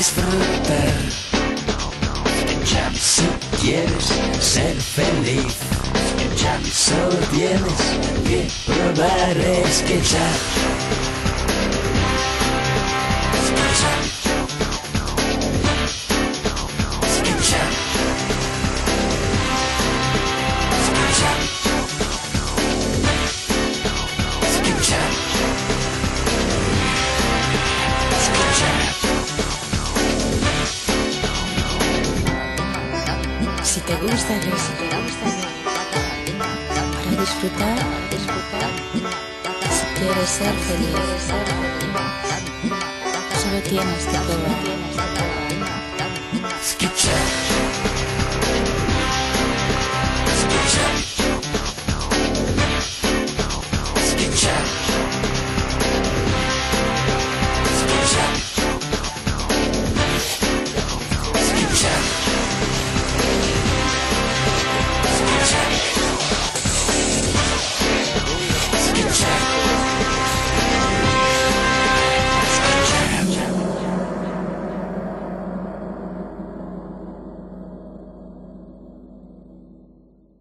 disfrutar. Ya si quieres ser feliz, ya solo tienes que probar escuchar. Escuchar. Si te gusta el si te gusta. Para disfrutar, si quieres ser feliz, solo tienes que probar.